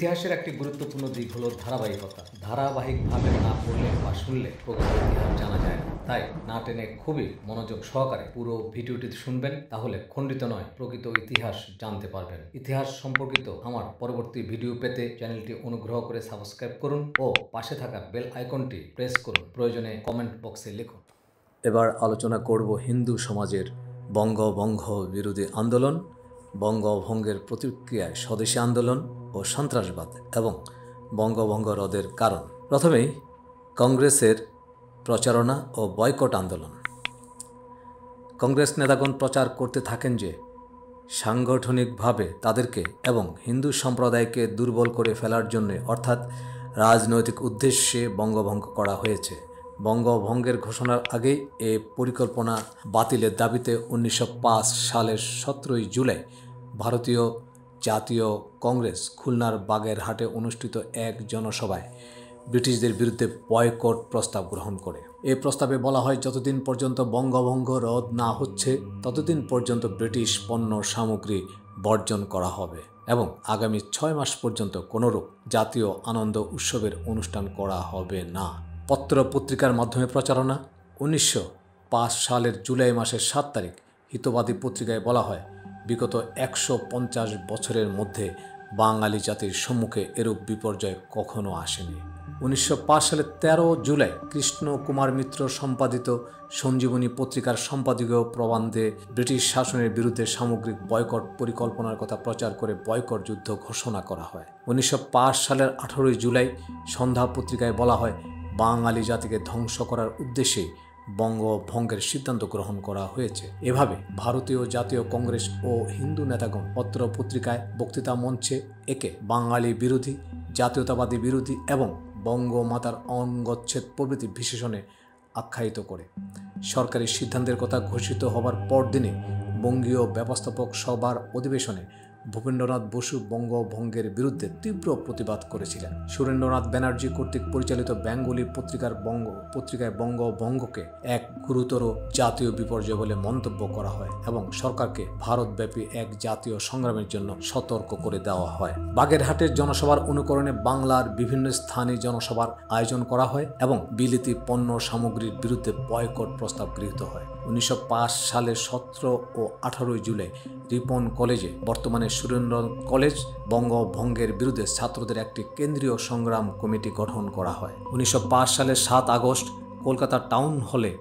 ইতিহাসের একটি গুরুত্বপূর্ণ দিক হলো ধারাবাহিকতা। ধারাবাহিকভাবে না পড়লে বা শুনলে প্রকৃত ইতিহাস জানা যায় না। তাই না টেনে খুবই মনোযোগ সহকারে পুরো ভিডিওটি শুনবেন, তাহলে খণ্ডিত নয়, প্রকৃত ইতিহাস জানতে পারবেন। ইতিহাস সম্পর্কিত আমার পরবর্তী ভিডিও পেতে চ্যানেলটি অনুগ্রহ করে সাবস্ক্রাইব করুন ও পাশে থাকা বেল আইকনটি প্রেস করুন। প্রয়োজনে কমেন্ট বক্সে লিখুন। এবার আলোচনা করব হিন্দু সমাজের বঙ্গভঙ্গ বিরোধী আন্দোলন বঙ্গভঙ্গের প্রতিক্রিয়ায় স্বদেশী আন্দোলন ও সন্ত্রাসবাদ এবং বঙ্গভঙ্গ রদের কারণ। প্রথমেই কংগ্রেসের প্রচারণা ও বয়কট আন্দোলন। কংগ্রেস নেতাগণ প্রচার করতে থাকেন যে সাংগঠনিকভাবে তাদেরকে এবং হিন্দু সম্প্রদায়কে দুর্বল করে ফেলার জন্য অর্থাৎ রাজনৈতিক উদ্দেশ্যে বঙ্গভঙ্গ করা হয়েছে। বঙ্গভঙ্গের ঘোষণার আগেই এ পরিকল্পনা বাতিলের দাবিতে উনিশশো পাঁচ সালের সতেরোই জুলাই ভারতীয় জাতীয় কংগ্রেস খুলনার বাগেরহাটে অনুষ্ঠিত এক জনসভায় ব্রিটিশদের বিরুদ্ধে বয়কট প্রস্তাব গ্রহণ করে। এ প্রস্তাবে বলা হয়, যতদিন পর্যন্ত বঙ্গভঙ্গ রদ না হচ্ছে, ততদিন পর্যন্ত ব্রিটিশ পণ্য সামগ্রী বর্জন করা হবে এবং আগামী ছয় মাস পর্যন্ত কোনোরূপ জাতীয় আনন্দ উৎসবের অনুষ্ঠান করা হবে না। পত্র পত্রিকার মাধ্যমে প্রচারণা। উনিশশো পাঁচ সালের জুলাই মাসের সাত তারিখ হিতবাদী পত্রিকায় বলা হয়, বিগত একশো পঞ্চাশ বছরের মধ্যে বাঙালি জাতির সম্মুখে এরূপ বিপর্যয় কখনো আসেনি। উনিশশো পাঁচ সালের তেরো জুলাই কৃষ্ণ কুমার মিত্র সম্পাদিত সঞ্জীবনী পত্রিকার সম্পাদকীয় প্রবন্ধে ব্রিটিশ শাসনের বিরুদ্ধে সামগ্রিক বয়কট পরিকল্পনার কথা প্রচার করে বয়কট যুদ্ধ ঘোষণা করা হয়। উনিশশো পাঁচ সালের আঠারোই জুলাই সন্ধ্যা পত্রিকায় বলা হয় বাঙালি জাতিকে ধ্বংস করার উদ্দেশ্যে বঙ্গভঙ্গের সিদ্ধান্ত গ্রহণ করা হয়েছে। এভাবে ভারতীয় জাতীয় কংগ্রেস ও হিন্দু নেতাগণ পত্র পত্রিকায় বক্তৃতা মঞ্চে একে বাঙালি বিরোধী, জাতীয়তাবাদী বিরোধী এবং বঙ্গমাতার অঙ্গচ্ছেদ প্রভৃতি বিশেষণে আখ্যায়িত করে। সরকারি সিদ্ধান্তের কথা ঘোষিত হবার পরদিনে বঙ্গীয় ব্যবস্থাপক সভার অধিবেশনে ভূপেন্দ্রনাথ বসু বঙ্গভঙ্গের বিরুদ্ধে তীব্র প্রতিবাদ করেছিলেন। সুরেন্দ্রনাথ ব্যানার্জি কর্তৃক পরিচালিত বেঙ্গলি পত্রিকার বঙ্গ, পত্রিকায় বঙ্গভঙ্গকে এক গুরুতর জাতীয় বিপর্যয় বলে মন্তব্য করা হয় এবং সরকারকে ভারতব্যাপী এক জাতীয় সংগ্রামের জন্য সতর্ক করে দেওয়া হয়। বাগেরহাটের জনসভার অনুকরণে বাংলার বিভিন্ন স্থানে জনসভার আয়োজন করা হয় এবং বিলিতি পণ্য সামগ্রীর বিরুদ্ধে বয়কট প্রস্তাব গৃহীত হয়। উনিশশো পাঁচ সালের সতেরো ও আঠারোই জুলাই রিপন কলেজে বর্তমানে সুরেন্দ্র কলেজ বঙ্গভঙ্গের বিরুদ্ধে ছাত্রদের একটি কেন্দ্রীয় সংগ্রাম কমিটি গঠন করা হয়। উনিশশো পাঁচ সালের সাত আগস্ট কলকাতা টাউন হলে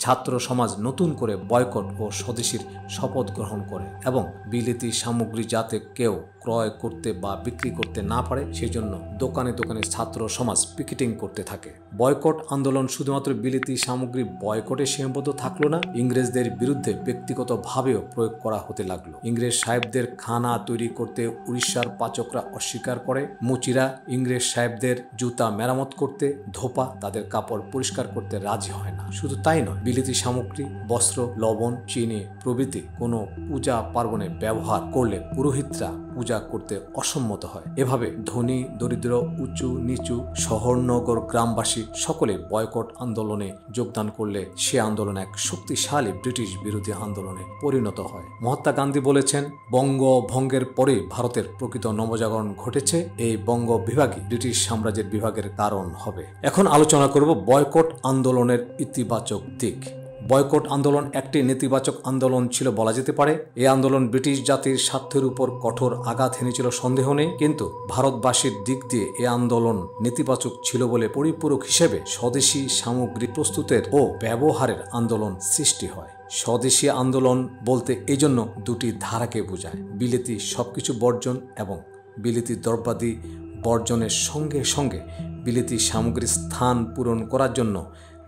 ছাত্র সমাজ নতুন করে বয়কট ও স্বদেশীর শপথ গ্রহণ করে এবং বিলিতি সামগ্রী যাতে কেউ ক্রয় করতে বা বিক্রি করতে না পারে, সেজন্য দোকানে দোকানে ছাত্র সমাজ পিকেটিং করতে থাকে। বয়কট আন্দোলন শুধুমাত্র বিলিতি সামগ্রী বয়কটে সীমাবদ্ধ থাকল না, ইংরেজদের বিরুদ্ধে ব্যক্তিগতভাবেও প্রয়োগ করা হতে লাগল। ইংরেজ সাহেবদের খানা তৈরি করতে উড়িষ্যার পাচকরা অস্বীকার করে, মুচিরা ইংরেজ সাহেবদের জুতা মেরামত করতে, ধোপা তাদের কাপড় পরিষ্কার করতে রাজি হয় না। শুধু তাই নয় বিলিতি সামগ্রী, বস্ত্র, লবণ, চিনি প্রভৃতি কোনো পূজা পার্বণে ব্যবহার করলে পুরোহিতরা পূজা করতে অসম্মত হয়। এভাবে ধনী, দরিদ্র, উঁচু, নিচু শহর নগর গ্রামবাসী সকলে বয়কট আন্দোলনে যোগদান করলে সে আন্দোলন এক শক্তিশালী ব্রিটিশ বিরোধী আন্দোলনে পরিণত হয়। মহাত্মা গান্ধী বলেছেন, বঙ্গভঙ্গের পরে ভারতের প্রকৃত নবজাগরণ ঘটেছে। এই বঙ্গ বিভাগই ব্রিটিশ সাম্রাজ্যের বিভাগের কারণ হবে। এখন আলোচনা করব বয়কট আন্দোলনের ইতিবাচক দিক। বয়কট আন্দোলন একটি নেতিবাচক আন্দোলন ছিল বলা যেতে পারে। এই আন্দোলন ব্রিটিশ জাতির স্বার্থের উপর কঠোর আঘাত এনেছিল সন্দেহ নেই। কিন্তু ভারতবাসীর দিক দিয়ে এ আন্দোলন নেতিবাচক ছিল বলে পরিপূরক হিসেবে স্বদেশী সামগ্রী প্রস্তুতের ও ব্যবহারের আন্দোলন সৃষ্টি হয়। স্বদেশী আন্দোলন বলতে এজন্য দুটি ধারাকে বোঝায়। বিলেতি সবকিছু বর্জন এবং বিলেতি দ্রব্যাদি বর্জনের সঙ্গে সঙ্গে বিলেতি সামগ্রীর স্থান পূরণ করার জন্য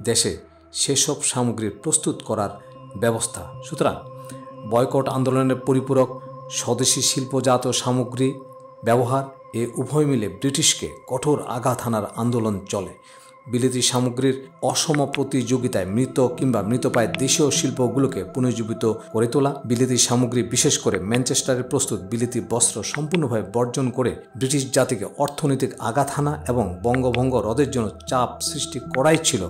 দেশে সেসব সামগ্রী প্রস্তুত করার ব্যবস্থা। সুতরাং বয়কট আন্দোলনের পরিপূরক স্বদেশী শিল্পজাত সামগ্রী ব্যবহার এ উভয় মিলে ব্রিটিশকে কঠোর আঘাত হানার আন্দোলন চলে। বিলেতি সামগ্রীর অসম প্রতিযোগিতায় মৃত কিংবা মৃতপ্রায় দেশীয় শিল্পগুলোকে পুনর্জীবিত করে তোলা, বিলেতি সামগ্রী বিশেষ করে ম্যানচেস্টারের প্রস্তুত বিলেতি বস্ত্র সম্পূর্ণভাবে বর্জন করে ব্রিটিশ জাতিকে অর্থনৈতিক আঘাত হানা এবং বঙ্গভঙ্গ রদের জন্য চাপ সৃষ্টি করাই ছিল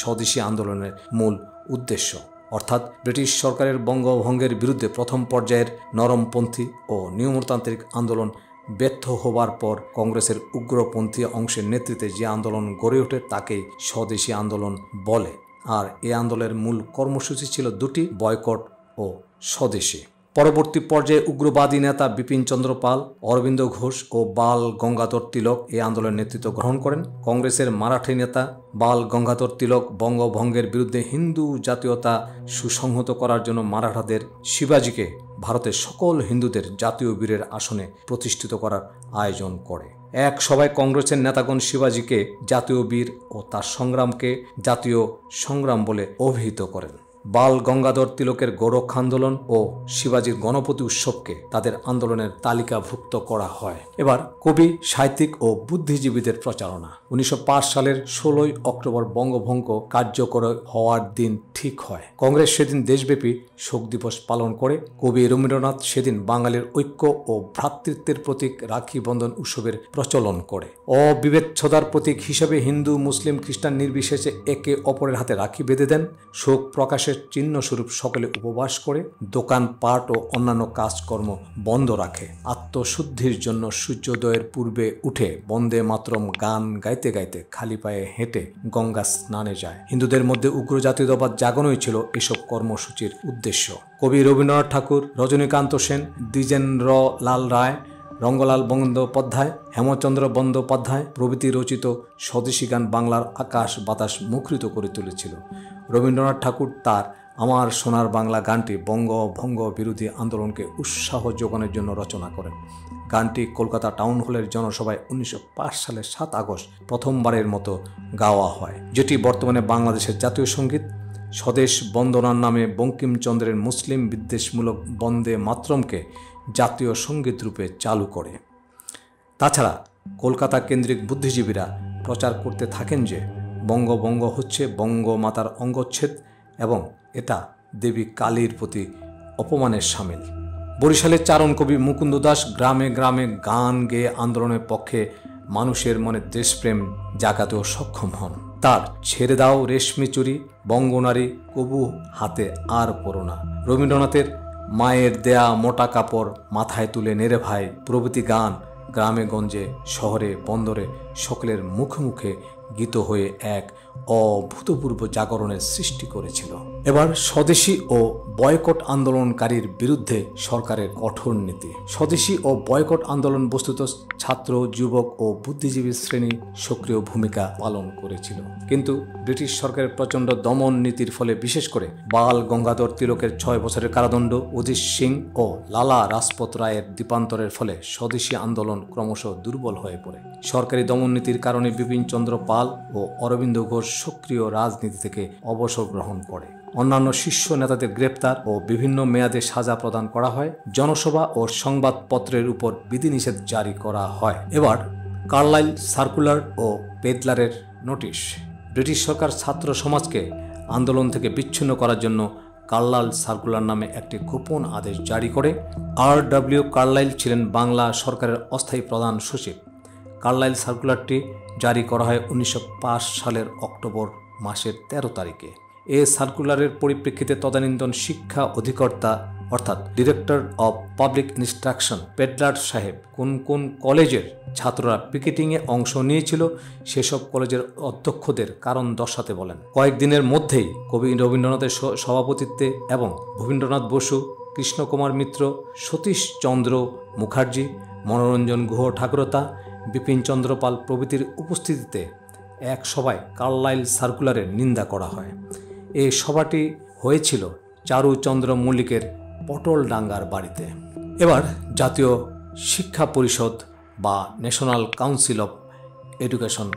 স্বদেশী আন্দোলনের মূল উদ্দেশ্য। অর্থাৎ ব্রিটিশ সরকারের বঙ্গভঙ্গের বিরুদ্ধে প্রথম পর্যায়ের নরমপন্থী ও নিয়মতান্ত্রিক আন্দোলন ব্যর্থ হবার পর কংগ্রেসের উগ্রপন্থী অংশের নেতৃত্বে যে আন্দোলন গড়ে ওঠে তাকেই স্বদেশী আন্দোলন বলে। আর এ আন্দোলনের মূল কর্মসূচি ছিল দুটি, বয়কট ও স্বদেশী। পরবর্তী পর্যায়ে উগ্রবাদী নেতা বিপিন চন্দ্র পাল, অরবিন্দ ঘোষ ও বাল গঙ্গাধর তিলক এই আন্দোলনের নেতৃত্ব গ্রহণ করেন। কংগ্রেসের মারাঠি নেতা বাল গঙ্গাধর তিলক বঙ্গভঙ্গের বিরুদ্ধে হিন্দু জাতীয়তা সুসংহত করার জন্য মারাঠাদের শিবাজিকে ভারতের সকল হিন্দুদের জাতীয় বীরের আসনে প্রতিষ্ঠিত করার আয়োজন করে। এক সভায় কংগ্রেসের নেতাগণ শিবাজিকে জাতীয় বীর ও তার সংগ্রামকে জাতীয় সংগ্রাম বলে অভিহিত করেন। বাল গঙ্গাধর তিলকের গোরক্ষা আন্দোলন ও শিবাজির গণপতি উৎসবকে তাদের আন্দোলনের তালিকাভুক্ত করা হয়। এবার কবি, সাহিত্যিক ও বুদ্ধিজীবীদের প্রচারণা। উনিশশো পাঁচ সালের ষোলোই অক্টোবর বঙ্গভঙ্গ কার্যকর হওয়ার দিন ঠিক হয়। কংগ্রেস সেদিন দেশব্যাপী শোক দিবস পালন করে। কবি রবীন্দ্রনাথ সেদিন বাঙালির ঐক্য ও ভ্রাতৃত্বের প্রতীক রাখি বন্ধন উৎসবের প্রচলন করে। অবিবেচ্ছদার প্রতীক হিসেবে হিন্দু, মুসলিম, খ্রিস্টান নির্বিশেষে একে অপরের হাতে রাখি বেঁধে দেন। শোক প্রকাশের চিহ্ন স্বরূপ সকলে উপবাস করে, দোকান পাট ও অন্যান্য কাজকর্ম বন্ধ রাখে। আত্মশুদ্ধির জন্য সূর্যোদয়ের পূর্বে উঠে বন্দে মাতরম গান গাইতে গাইতে খালি পায়ে হেঁটে গঙ্গা স্নানে যায়। হিন্দুদের মধ্যে উগ্র জাতীয়তাবাদ জাগানোই ছিল এসব কর্মসূচির উদ্দেশ্য। কবি রবীন্দ্রনাথ ঠাকুর, রজনীকান্ত সেন, দ্বিজেন্দ্র লাল রায়, রঙ্গলাল বন্দ্যোপাধ্যায়, হেমচন্দ্র বন্দ্যোপাধ্যায় প্রভৃতি রচিত স্বদেশী গান বাংলার আকাশ বাতাস মুখরিত করে তুলেছিল। রবীন্দ্রনাথ ঠাকুর তার আমার সোনার বাংলা গানটি বঙ্গভঙ্গ বিরোধী আন্দোলনকে উৎসাহ যোগানোর জন্য রচনা করেন। গানটি কলকাতা টাউন হলের জনসভায় উনিশশো পাঁচ সালের সাত আগস্ট প্রথমবারের মতো গাওয়া হয়, যেটি বর্তমানে বাংলাদেশের জাতীয় সংগীত। স্বদেশ বন্দনার নামে বঙ্কিমচন্দ্রের মুসলিম বিদ্বেষমূলক বন্দে মাতরমকে জাতীয় সংগীত রূপে চালু করে। তাছাড়া কলকাতা কেন্দ্রিক বুদ্ধিজীবীরা প্রচার করতে থাকেন যে বঙ্গবঙ্গ হচ্ছে বঙ্গমাতার অঙ্গচ্ছেদ এবং এটা দেবী কালীর প্রতি অপমানের সামিল। বরিশালের চারণ কবি মুকুন্দ দাস গ্রামে গ্রামে গান গেয়ে আন্দোলনের পক্ষে মানুষের মনে দেশপ্রেম জাগাতেও সক্ষম হন। তার ছেড়ে দাও রেশমি চুরি বঙ্গনারী কবু হাতে আর পড়ো না। রবীন্দ্রনাথের মায়ের দেয়া মোটা কাপড় মাথায় তুলে নেড়ে ভাই প্রভৃতি গান গ্রামে গঞ্জে, শহরে, বন্দরে সকলের মুখে মুখে গীত হয়ে এক অভূতপূর্ব জাগরণের সৃষ্টি করেছিল। এবার স্বদেশী ও বয়কট আন্দোলনকারীর বিরুদ্ধে সরকারের কঠোর নীতি। স্বদেশী ও বয়কট আন্দোলন বস্তুত ছাত্র, যুবক ও বুদ্ধিজীবী শ্রেণি সক্রিয় ভূমিকা পালন করেছিল। কিন্তু ব্রিটিশ সরকারের প্রচণ্ড দমন নীতির ফলে বিশেষ করে বাল গঙ্গাধর তিলকের ছয় বছরের কারাদণ্ড, অজিত সিং ও লালা রাজপথ রায়ের দ্বীপান্তরের ফলে স্বদেশী আন্দোলন ক্রমশ দুর্বল হয়ে পড়ে। সরকারি দমন নীতির কারণে বিপিন চন্দ্র পাল ও অরবিন্দ ঘোষ সক্রিয় রাজনীতি থেকে অবসর গ্রহণ করে। অন্যান্য শীর্ষ নেতাদের গ্রেপ্তার ও বিভিন্ন মেয়াদে সাজা প্রদান করা হয়। জনসভা ও সংবাদপত্রের উপর বিধিনিষেধ জারি করা হয়। এবার কার্লাইল সার্কুলার ও পেডলারের নোটিশ। ব্রিটিশ সরকার ছাত্র সমাজকে আন্দোলন থেকে বিচ্ছিন্ন করার জন্য কার্লাল সার্কুলার নামে একটি গোপন আদেশ জারি করে। আর ডব্লিউ কার্লাইল ছিলেন বাংলা সরকারের অস্থায়ী প্রধান সচিব। কার্লাইল সার্কুলারটি জারি করা হয় উনিশশো পাঁচ সালের অক্টোবর মাসের ১৩ তারিখে। এ সার্কুলারের পরিপ্রেক্ষিতে তদানীন্তন শিক্ষা অধিকর্তা অর্থাৎ director of public instruction Pedlar সাহেব কোন কোন কলেজের ছাত্ররা পিকেটিংয়ে অংশ নিয়েছিল সেসব কলেজের অধ্যক্ষদের কারণ দর্শাতে বলেন। কয়েকদিনের মধ্যেই কবি রবীন্দ্রনাথের সভাপতিত্বে এবং ভূপেন্দ্রনাথ বসু, কৃষ্ণকুমার মিত্র, সতীশ চন্দ্র মুখার্জি, মনোরঞ্জন গুহ ঠাকুরতা বিপিন চন্দ্রপাল প্রভৃতির উপস্থিতিতে এক সভায় কার্লাইল সার্কুলারের নিন্দা করা হয়। এই সভাটি হয়েছিল চারুচন্দ্র মল্লিকের পটল ডাঙ্গার বাড়িতে। এবার জাতীয় শিক্ষা পরিষদ বা ন্যাশনাল কাউন্সিল অফ এডুকেশন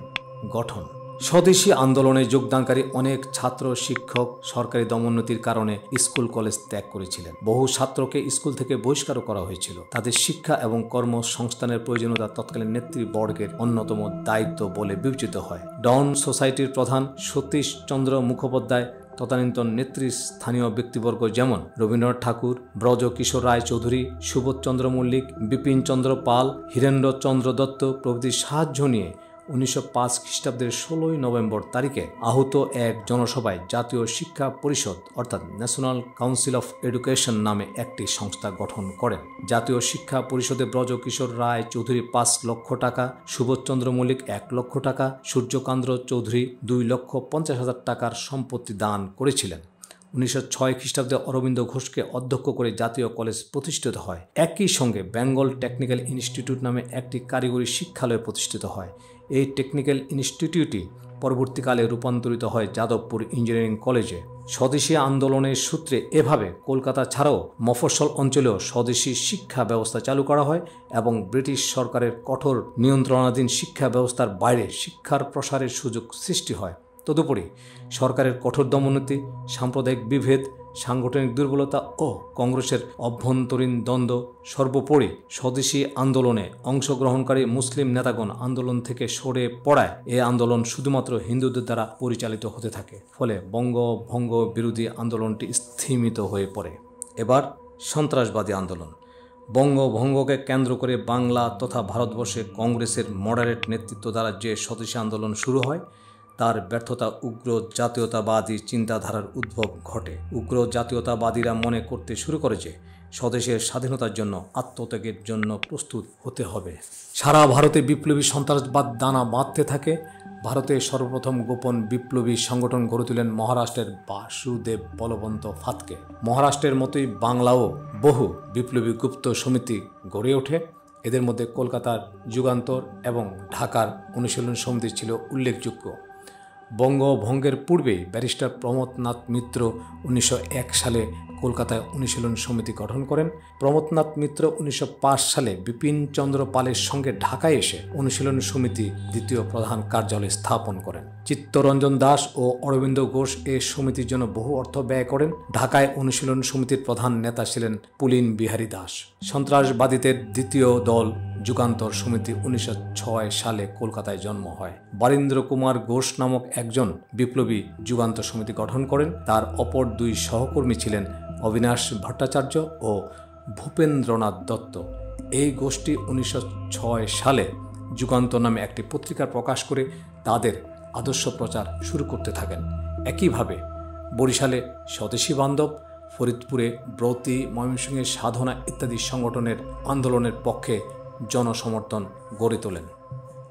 গঠন। স্বদেশী আন্দোলনে যোগদানকারী অনেক ছাত্র, শিক্ষক সরকারি দমোন্নতির কারণে স্কুল কলেজ ত্যাগ করেছিলেন। বহু ছাত্রকে স্কুল থেকে বহিষ্কারও করা হয়েছিল। তাদের শিক্ষা এবং কর্মসংস্থানের প্রয়োজনীয়তা তৎকালীন নেতৃবর্গের অন্যতম দায়িত্ব বলে বিবেচিত হয়। ডন সোসাইটির প্রধান সতীশ চন্দ্র মুখোপাধ্যায়, তদানীন্তন নেতৃস্থানীয় ব্যক্তিবর্গ যেমন রবীন্দ্রনাথ ঠাকুর ব্রজ কিশোর রায় চৌধুরী সুবোধচন্দ্র মল্লিক, বিপিন চন্দ্র পাল, হীরেন্দ্র চন্দ্র দত্ত প্রভৃতির সাহায্য নিয়ে উনিশশো পাঁচ খ্রিস্টাব্দের ষোলোই নভেম্বর তারিখে আহত এক জনসভায় জাতীয় শিক্ষা পরিষদ, অর্থাৎ ন্যাশনাল কাউন্সিল অফ এডুকেশন নামে একটি সংস্থা গঠন করেন। জাতীয় শিক্ষা পরিষদে ব্রজকিশোর রায় চৌধুরী পাঁচ লক্ষ টাকা সুবোধচন্দ্র মল্লিক এক লক্ষ টাকা সূর্যকান্দ্র চৌধুরী দুই লক্ষ পঞ্চাশ হাজার টাকার সম্পত্তি দান করেছিলেন। উনিশশো ছয় খ্রিস্টাব্দে অরবিন্দ ঘোষকে অধ্যক্ষ করে জাতীয় কলেজ প্রতিষ্ঠিত হয়। একই সঙ্গে বেঙ্গল টেকনিক্যাল ইনস্টিটিউট নামে একটি কারিগরি শিক্ষালয় প্রতিষ্ঠিত হয়। এই টেকনিক্যাল ইনস্টিটিউটটি পরবর্তীকালে রূপান্তরিত হয় যাদবপুর ইঞ্জিনিয়ারিং কলেজে। স্বদেশী আন্দোলনের সূত্রে এভাবে কলকাতা ছাড়াও মফস্বল অঞ্চলেও স্বদেশী শিক্ষা ব্যবস্থা চালু করা হয় এবং ব্রিটিশ সরকারের কঠোর নিয়ন্ত্রণাধীন শিক্ষা ব্যবস্থার বাইরে শিক্ষার প্রসারের সুযোগ সৃষ্টি হয়। তদুপরি সরকারের কঠোর দমননীতি সাম্প্রদায়িক বিভেদ সাংগঠনিক দুর্বলতা ও কংগ্রেসের অভ্যন্তরীণ দ্বন্দ্ব সর্বোপরি স্বদেশী আন্দোলনে অংশগ্রহণকারী মুসলিম নেতাগণ আন্দোলন থেকে সরে পড়ায় এ আন্দোলন শুধুমাত্র হিন্দুদের দ্বারা পরিচালিত হতে থাকে। ফলে বঙ্গভঙ্গ বিরোধী আন্দোলনটি স্থিমিত হয়ে পড়ে। এবার সন্ত্রাসবাদী আন্দোলন। বঙ্গভঙ্গকে কেন্দ্র করে বাংলা তথা ভারতবর্ষে কংগ্রেসের মডারেট নেতৃত্ব দ্বারা যে স্বদেশী আন্দোলন শুরু হয় তার ব্যর্থতা, উগ্র জাতীয়তাবাদী চিন্তাধারার উদ্ভব ঘটে। উগ্র জাতীয়তাবাদীরা মনে করতে শুরু করে যে, স্বদেশের স্বাধীনতার জন্য আত্মত্যাগের জন্য প্রস্তুত হতে হবে। সারা ভারতে বিপ্লবী সন্ত্রাসবাদ দানা বাঁধতে থাকে। ভারতে সর্বপ্রথম গোপন বিপ্লবী সংগঠন গড়ে তুলেন মহারাষ্ট্রের বাসুদেব বলবন্ত ফাতকে। মহারাষ্ট্রের মতোই বাংলাও বহু বিপ্লবী গুপ্ত সমিতি গড়ে ওঠে। এদের মধ্যে কলকাতার যুগান্তর এবং ঢাকার অনুশীলন সমিতি ছিল উল্লেখযোগ্য। বঙ্গভঙ্গের পূর্বে ব্যারিস্টার প্রমথনাথ মিত্র উনিশশো এক সালে কলকাতায় অনুশীলন সমিতি গঠন করেন। প্রমথনাথ মিত্র উনিশশো পাঁচ সালে বিপিন চন্দ্র পালের সঙ্গে ঢাকায় এসে অনুশীলন সমিতি দ্বিতীয় প্রধান কার্যালয় স্থাপন করেন। চিত্তরঞ্জন দাস ও অরবিন্দ ঘোষ এ সমিতির জন্য বহু অর্থ ব্যয় করেন। ঢাকায় অনুশীলন সমিতির প্রধান নেতা ছিলেন পুলিন বিহারী দাস। সন্ত্রাসবাদীদের দ্বিতীয় দল যুগান্তর সমিতি উনিশশো ছয় সালে কলকাতায় জন্ম হয়। বারীন্দ্র কুমার ঘোষ নামক একজন বিপ্লবী যুগান্ত সমিতি গঠন করেন। তার অপর দুই সহকর্মী ছিলেন অবিনাশ ভট্টাচার্য ও ভূপেন্দ্রনাথ দত্ত। এই গোষ্ঠী উনিশশো ছয় সালে যুগান্ত নামে একটি পত্রিকা প্রকাশ করে তাদের আদর্শ প্রচার শুরু করতে থাকেন। একইভাবে বরিশালে স্বদেশী বান্ধব, ফরিদপুরে ব্রতী ময়মনসিংহের সাধনা ইত্যাদি সংগঠনের আন্দোলনের পক্ষে জনসমর্থন গড়ে তোলেন।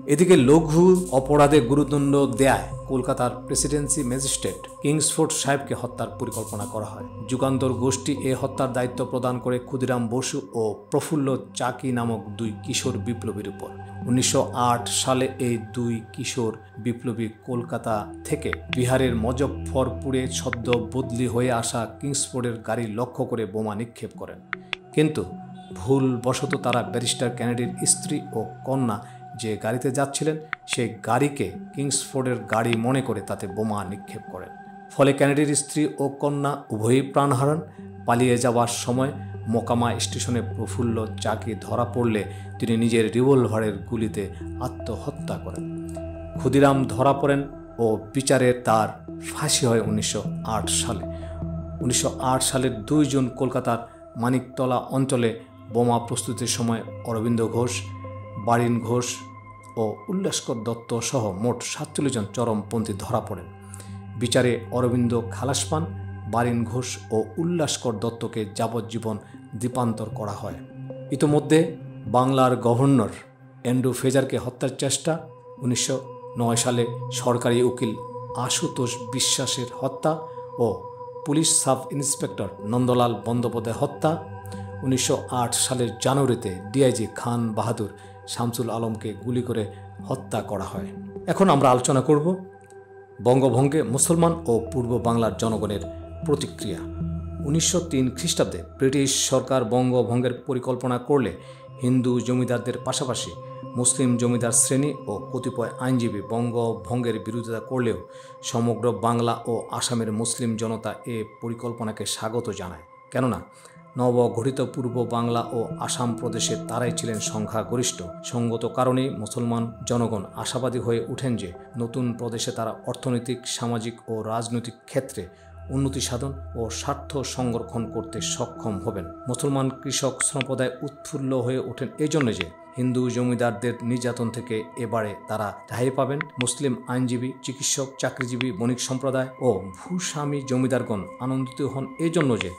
এদিকে লঘু অপরাধে গুরুদণ্ড দেয় কলকাতার প্রেসিডেন্সি ম্যাজিস্ট্রেট কিংসফোর্ড সাহেবকে হত্যার পরিকল্পনা করা হয়। যুগান্তর গোষ্ঠী এ হত্যার দায়িত্ব প্রদান করে ক্ষুদিরাম বসু ও প্রফুল্ল চাকি নামক দুই কিশোর বিপ্লবীর উপর। উনিশশো আট সালে এই দুই কিশোর বিপ্লবী কলকাতা থেকে বিহারের মজফরপুরে ছদ্ম বদলি হয়ে আসা কিংসফোর্ডের গাড়ি লক্ষ্য করে বোমা নিক্ষেপ করেন। কিন্তু ভুলবশত তারা ব্যারিস্টার ক্যানেডির স্ত্রী ও কন্যা যে গাড়িতে যাচ্ছিলেন সেই গাড়িকে কিংসফোর্ডের গাড়ি মনে করে তাতে বোমা নিক্ষেপ করেন। ফলে ক্যানেডির স্ত্রী ও কন্যা উভয়ই প্রাণ হারান। পালিয়ে যাওয়ার সময় মোকামা স্টেশনে প্রফুল্ল চাকি ধরা পড়লে তিনি নিজের রিভলভারের গুলিতে আত্মহত্যা করেন। ক্ষুদিরাম ধরা পড়েন ও বিচারে তার ফাঁসি হয় উনিশশো আট সালে। উনিশশো সালের দুই জুন কলকাতার মানিকতলা অঞ্চলে বোমা প্রস্তুতির সময় অরবিন্দ ঘোষ, বারিন ঘোষ ও উল্লাসকর দত্ত সহ মোট সাতচল্লিশ জন চরমপন্থী ধরা পড়েন। বিচারে অরবিন্দ খালাস পান, বারিন ঘোষ ও উল্লাসকর দত্তকে যাবজ্জীবন দ্বীপান্তর করা হয়। ইতোমধ্যে বাংলার গভর্নর অ্যান্ড্রু ফেজারকে হত্যার চেষ্টা, উনিশশো নয় সালে সরকারি উকিল আশুতোষ বিশ্বাসের হত্যা ও police sub inspector Nandalal Bandyopadhyay হত্যা উনিশশো আট সালের জানুয়ারিতে ডিআইজি খান বাহাদুর শামসুল আলমকে গুলি করে হত্যা করা হয়। এখন আমরা আলোচনা করব বঙ্গভঙ্গে মুসলমান ও পূর্ব বাংলার জনগণের প্রতিক্রিয়া। উনিশশো তিন খ্রিস্টাব্দে ব্রিটিশ সরকার বঙ্গভঙ্গের পরিকল্পনা করলে হিন্দু জমিদারদের পাশাপাশি মুসলিম জমিদার শ্রেণি ও কতিপয় আইনজীবী বঙ্গভঙ্গের বিরোধিতা করলেও সমগ্র বাংলা ও আসামের মুসলিম জনতা এ পরিকল্পনাকে স্বাগত জানায়। কেননা নবগঠিত পূর্ব বাংলা ও আসাম প্রদেশে তারাই ছিলেন সংখ্যাগরিষ্ঠ। সঙ্গত কারণে মুসলমান জনগণ আশাবাদী হয়ে ওঠেন যে নতুন প্রদেশে তারা অর্থনৈতিক, সামাজিক ও রাজনৈতিক ক্ষেত্রে উন্নতি সাধন ও স্বার্থ সংরক্ষণ করতে সক্ষম হবেন। মুসলমান কৃষক সম্প্রদায় উৎফুল্ল হয়ে ওঠেন এজন্য যে হিন্দু জমিদারদের নির্যাতন থেকে এবারে তারা রেহাই পাবেন। মুসলিম আইনজীবী, চিকিৎসক, চাকরিজীবী, বণিক সম্প্রদায় ও ভূস্বামী জমিদারগণ আনন্দিত হন এজন্য যে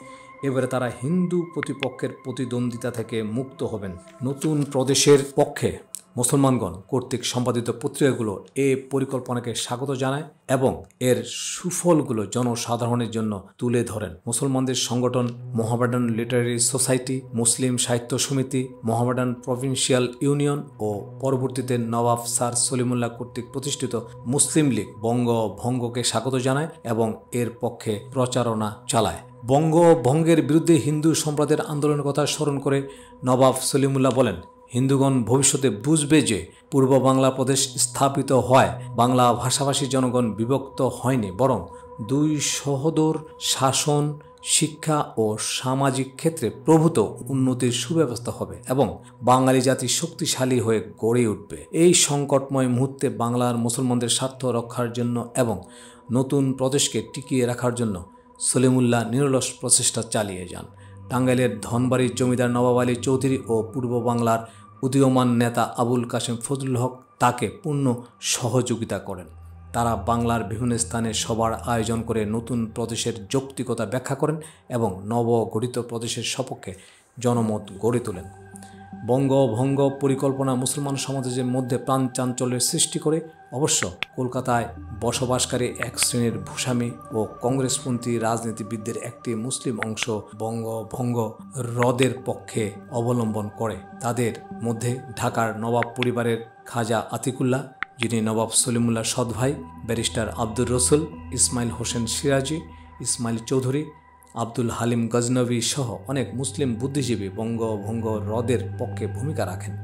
এবারে তারা হিন্দু প্রতিপক্ষের প্রতিদ্বন্দ্বিতা থেকে মুক্ত হবেন। নতুন প্রদেশের পক্ষে মুসলমানগণ কর্তৃক সম্পাদিত পত্রিকাগুলো এ পরিকল্পনাকে স্বাগত জানায় এবং এর সুফলগুলো জনসাধারণের জন্য তুলে ধরেন। মুসলমানদের সংগঠন মোহামেডান লিটারারি সোসাইটি, মুসলিম সাহিত্য সমিতি, মোহামেডান প্রভিন্সিয়াল ইউনিয়ন ও পরবর্তীতে নবাব স্যার সলিমুল্লাহ কর্তৃক প্রতিষ্ঠিত মুসলিম লীগ বঙ্গ ভঙ্গকে স্বাগত জানায় এবং এর পক্ষে প্রচারণা চালায়। বঙ্গ ভঙ্গের বিরুদ্ধে হিন্দু সম্প্রদায়ের আন্দোলনের কথা স্মরণ করে নবাব সলিমুল্লাহ বলেন, হিন্দুগণ ভবিষ্যতে বুঝবে যে পূর্ব বাংলা প্রদেশ স্থাপিত হয় বাংলা ভাষাভাষী জনগণ বিভক্ত হয়নি, বরং দুই সহোদর শাসন, শিক্ষা ও সামাজিক ক্ষেত্রে প্রভূত উন্নতির সুব্যবস্থা হবে এবং বাঙালি জাতি শক্তিশালী হয়ে গড়ে উঠবে। এই সংকটময় মুহূর্তে বাংলার মুসলমানদের স্বার্থ রক্ষার জন্য এবং নতুন প্রদেশকে টিকিয়ে রাখার জন্য সলিমুল্লাহ নিরলস প্রচেষ্টা চালিয়ে যান। টাঙ্গাইলের ধনবাড়ির জমিদার নবাব আলী চৌধুরী ও পূর্ব বাংলার উদীয়মান নেতা আবুল কাশেম ফজলুল হক তাকে পূর্ণ সহযোগিতা করেন। তারা বাংলার বিভিন্ন স্থানে সবার আয়োজন করে নতুন প্রদেশের যৌক্তিকতা ব্যাখ্যা করেন এবং নবগঠিত প্রদেশের সপক্ষে জনমত গড়ে তোলেন। বঙ্গভঙ্গ পরিকল্পনা মুসলমান সমাজের মধ্যে প্রাণ চাঞ্চল্যের সৃষ্টি করে, অবশ্য কলকাতায় বসবাসকারী এক শ্রেণির ভূস্বামী ও কংগ্রেসপন্থী রাজনীতিবিদদের একটি মুসলিম অংশ বঙ্গভঙ্গ হ্রদের পক্ষে অবলম্বন করে। তাদের মধ্যে ঢাকার নবাব পরিবারের খাজা আতিকুল্লাহ, যিনি নবাব সলিমুল্লাহ সদভাই ব্যারিস্টার আব্দুর রসুল, ইসমাইল হোসেন সিরাজি, ইসমাইল চৌধুরী আব্দুল হালিম গজনবী সহ অনেক মুসলিম বুদ্ধিজীবী বঙ্গভঙ্গ হ্রদের পক্ষে ভূমিকা রাখেন।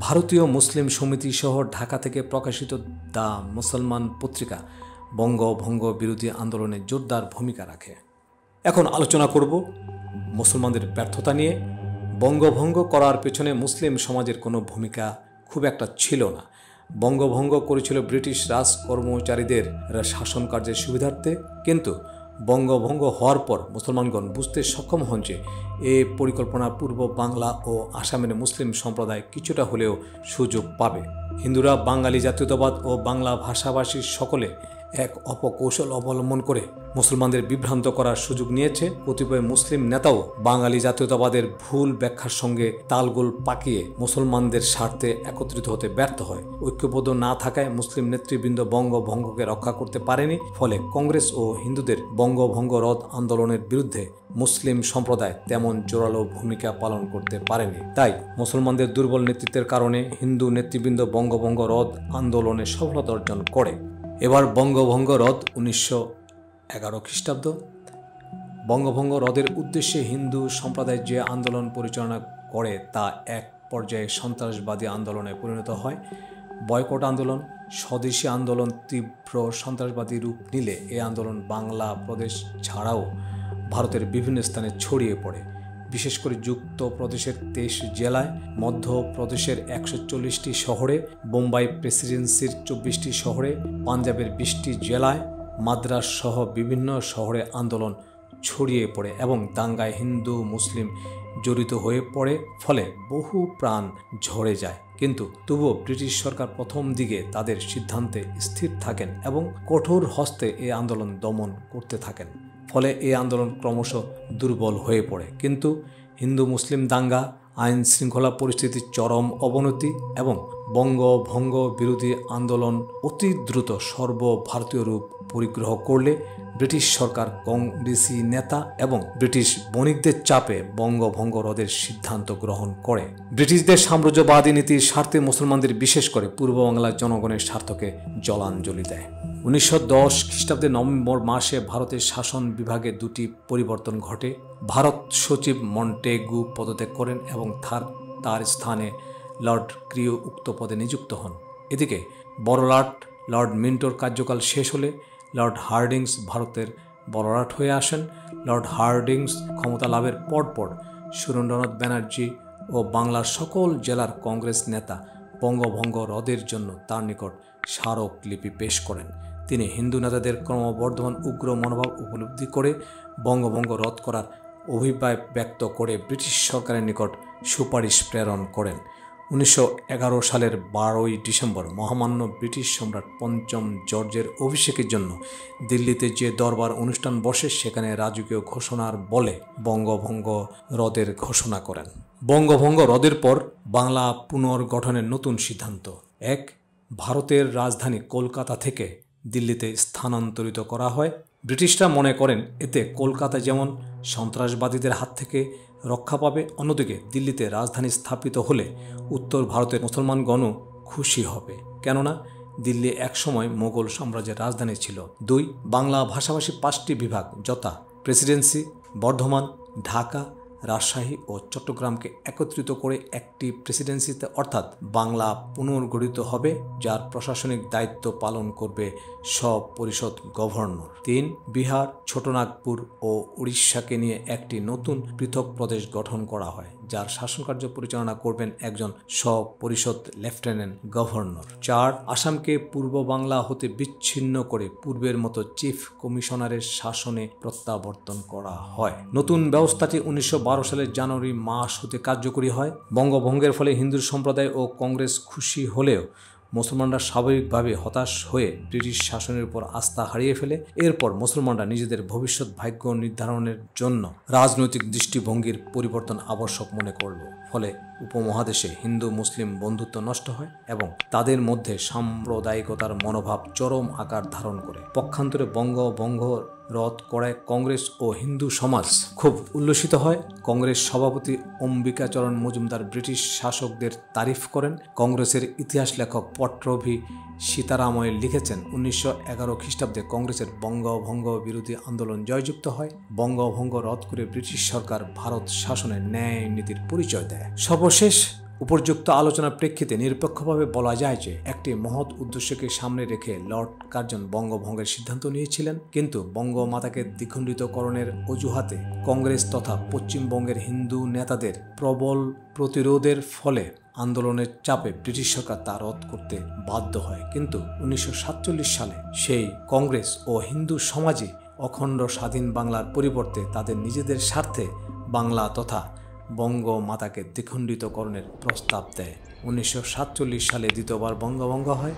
ভারতীয় মুসলিম সমিতি সহ ঢাকা থেকে প্রকাশিত দ্য মুসলমান পত্রিকা বঙ্গভঙ্গ বিরোধী আন্দোলনে জোরদার ভূমিকা রাখে। এখন আলোচনা করব মুসলমানদের ব্যর্থতা নিয়ে। বঙ্গভঙ্গ করার পেছনে মুসলিম সমাজের কোনো ভূমিকা খুব একটা ছিল না। বঙ্গভঙ্গ করেছিল ব্রিটিশ রাজ কর্মচারীদের শাসন কার্যের সুবিধার্থে, কিন্তু বঙ্গভঙ্গ হওয়ার পর মুসলমানগণ বুঝতে সক্ষম হন যে এ পরিকল্পনা পূর্ব বাংলা ও আসামের মুসলিম সম্প্রদায় কিছুটা হলেও সুযোগ পাবে। হিন্দুরা বাঙালি জাতীয়তাবাদ ও বাংলা ভাষাভাষীর সকলে এক অপকৌশল অবলম্বন করে মুসলমানদের বিভ্রান্ত করার সুযোগ নিয়েছে কতিপয় মুসলিম নেতাও বাঙালি জাতীয়তাবাদের ভুল ব্যাখ্যার সঙ্গে তালগোল পাকিয়ে মুসলমানদের স্বার্থে একত্রিত হতে ব্যর্থ হয়। ঐক্যবদ্ধ না থাকায় মুসলিম নেতৃবৃন্দ বঙ্গভঙ্গকে রক্ষা করতে পারেনি, ফলে কংগ্রেস ও হিন্দুদের বঙ্গভঙ্গ রদ আন্দোলনের বিরুদ্ধে মুসলিম সম্প্রদায় তেমন জোরালো ভূমিকা পালন করতে পারেনি। তাই মুসলমানদের দুর্বল নেতৃত্বের কারণে হিন্দু নেতৃবৃন্দ বঙ্গভঙ্গ রদ আন্দোলনে সফলতা অর্জন করে। এবার বঙ্গভঙ্গ রদ উনিশশো এগারো খ্রিস্টাব্দ। বঙ্গভঙ্গ রদের উদ্দেশ্যে হিন্দু সম্প্রদায় যে আন্দোলন পরিচালনা করে তা এক পর্যায়ে সন্ত্রাসবাদী আন্দোলনে পরিণত হয়। বয়কট আন্দোলন, স্বদেশী আন্দোলন, তীব্র সন্ত্রাসবাদী রূপ নিলে এ আন্দোলন বাংলা প্রদেশ ছাড়াও ভারতের বিভিন্ন স্থানে ছড়িয়ে পড়ে। বিশেষ করে যুক্ত প্রদেশের তেইশ জেলায় মধ্যপ্রদেশের একশো চল্লিশটি শহরে, বোম্বাই প্রেসিডেন্সির চব্বিশটি শহরে, পাঞ্জাবের বিশটি জেলায়, মাদ্রাস সহ বিভিন্ন শহরে আন্দোলন ছড়িয়ে পড়ে এবং দাঙ্গায় হিন্দু, মুসলিম জড়িত হয়ে পড়ে, ফলে বহু প্রাণ ঝরে যায়। কিন্তু তবুও ব্রিটিশ সরকার প্রথম দিকে তাদের সিদ্ধান্তে স্থির থাকেন এবং কঠোর হস্তে এই আন্দোলন দমন করতে থাকেন। ফলে এই আন্দোলন ক্রমশ দুর্বল হয়ে পড়ে। কিন্তু হিন্দু মুসলিম দাঙ্গা, আইন শৃঙ্খলা পরিস্থিতির চরম অবনতি এবং বঙ্গভঙ্গ বিরোধী আন্দোলন অতি দ্রুত সর্বভারতীয় রূপ পরিগ্রহ করলে ব্রিটিশ সরকার কংগ্রেসি নেতা এবং ব্রিটিশ বণিকদের চাপে বঙ্গভঙ্গ রদের সিদ্ধান্ত গ্রহণ করে। ব্রিটিশদের সাম্রাজ্যবাদী নীতির স্বার্থে মুসলমানদের বিশেষ করে পূর্ব বাংলার জনগণের স্বার্থকে জলাঞ্জলি দেয়। উনিশশো দশ খ্রিস্টাব্দে নভেম্বর মাসে ভারতের শাসন বিভাগে দুটি পরিবর্তন ঘটে। ভারত সচিব মন্টেগু পদত্যাগ করেন এবং তার তার স্থানে লর্ড ক্রিও উক্ত পদে নিযুক্ত হন। এদিকে বড়লাট, লর্ড মিন্টোর কার্যকাল শেষ হলে লর্ড হার্ডিংস ভারতের বড়লাট হয়ে আসেন। লর্ড হার্ডিংস ক্ষমতা লাভের পরপর সুরেন্দ্রনাথ ব্যানার্জি ও বাংলার সকল জেলার কংগ্রেস নেতা বঙ্গভঙ্গ রদের জন্য তার নিকট স্মারক লিপি পেশ করেন। তিনি হিন্দু নেতাদের ক্রমবর্ধমান উগ্র মনোভাব উপলব্ধি করে বঙ্গভঙ্গ রদ করার অভিপ্রায় ব্যক্ত করে ব্রিটিশ সরকারের নিকট সুপারিশ প্রেরণ করেন। উনিশশো এগারো সালের বারোই ডিসেম্বর মহামান্য ব্রিটিশ সম্রাট পঞ্চম জর্জের অভিষেকের জন্য দিল্লিতে যে দরবার অনুষ্ঠান বসে, সেখানে রাজকীয় ঘোষণার বলে বঙ্গভঙ্গ রদের ঘোষণা করেন। বঙ্গভঙ্গ রদের পর বাংলা পুনর্গঠনের নতুন সিদ্ধান্ত। এক, ভারতের রাজধানী কলকাতা থেকে দিল্লিতে স্থানান্তরিত করা হয়। ব্রিটিশরা মনে করেন এতে কলকাতা যেমন সন্ত্রাসবাদীদের হাত থেকে রক্ষা পাবে, অন্যদিকে দিল্লিতে রাজধানী স্থাপিত হলে উত্তর ভারতের মুসলমানগণও খুশি হবে। কেননা, দিল্লি একসময় মোগল সাম্রাজ্যের রাজধানী ছিল। দুই, বাংলা ভাষাভাষী পাঁচটি বিভাগ, যথা প্রেসিডেন্সি, বর্ধমান, ঢাকা রাজশাহী ও চট্টগ্রামকে একত্রিত করে একটি প্রেসিডেন্সিতে অর্থাৎ বাংলা পুনর্গঠিত হবে, যার প্রশাসনিক দায়িত্ব পালন করবে সব পরিষদ গভর্নর। তিন, বিহার, ছোটনাগপুর ও উড়িষ্যাকে নিয়ে একটি নতুন পৃথক প্রদেশ গঠন করা হয়। যার শাসনকার্য পরিচালনা করবেন একজন সব পরিষদ লেফটেন্যান্ট গভর্নর। চার, আসামকে পূর্ব বাংলা হতে বিচ্ছিন্ন করে পূর্বের মতো চিফ কমিশনারের শাসনে প্রত্যাবর্তন করা হয়। নতুন ব্যবস্থাটি উনিশশো বারো সালের জানুয়ারি মাস হতে কার্যকরী হয়। বঙ্গভঙ্গের ফলে হিন্দু সম্প্রদায় ও কংগ্রেস খুশি হলেও মুসলমানরা স্বাভাবিকভাবে হতাশ হয়ে ব্রিটিশ শাসনের উপর আস্থা হারিয়ে ফেলে। এরপর মুসলমানরা নিজেদের ভবিষ্যৎ ভাগ্য নির্ধারণের জন্য রাজনৈতিক দৃষ্টিভঙ্গির পরিবর্তন আবশ্যক মনে করল। ফলে উপমহাদেশে হিন্দু, মুসলিম বন্ধুত্ব নষ্ট হয় এবং তাদের মধ্যে সাম্প্রদায়িকতার মনোভাব চরম আকার ধারণ করে। পক্ষান্তরে বঙ্গভঙ্গ রদ করায় কংগ্রেস ও হিন্দু সমাজ। খুব উল্লসিত হয়। কংগ্রেস সভাপতি অম্বিকাচরণ মজুমদার ব্রিটিশ শাসকদের তারিফ করেন। কংগ্রেসের ইতিহাস লেখক পট্রভি সীতারাময় লিখেছেন, উনিশশো এগারো খ্রিস্টাব্দে কংগ্রেসের বঙ্গভঙ্গ বিরোধী আন্দোলন জয়যুক্ত হয়। বঙ্গভঙ্গ রদ করে ব্রিটিশ সরকার ভারত শাসনের ন্যায় নীতির পরিচয় দেয়। সর্বশেষ উপর্যুক্ত আলোচনার প্রেক্ষিতে নিরপেক্ষভাবে বলা যায় যে একটি মহৎ উদ্দেশ্যকে সামনে রেখে লর্ড কার্জন বঙ্গভঙ্গের সিদ্ধান্ত নিয়েছিলেন। কিন্তু বঙ্গমাতাকে দ্বিখণ্ডিতকরণের অজুহাতে কংগ্রেস তথা পশ্চিমবঙ্গের হিন্দু নেতাদের প্রবল প্রতিরোধের ফলে আন্দোলনের চাপে ব্রিটিশ সরকার তা রদ করতে বাধ্য হয়। কিন্তু উনিশশো সাতচল্লিশ সালে সেই কংগ্রেস ও হিন্দু সমাজে অখণ্ড স্বাধীন বাংলার পরিবর্তে তাদের নিজেদের স্বার্থে বাংলা তথা বঙ্গমাতাকে দ্বিখণ্ডিতকরণের প্রস্তাব দেয়। উনিশশো সাতচল্লিশ সালে দ্বিতীয়বার বঙ্গভঙ্গ হয়।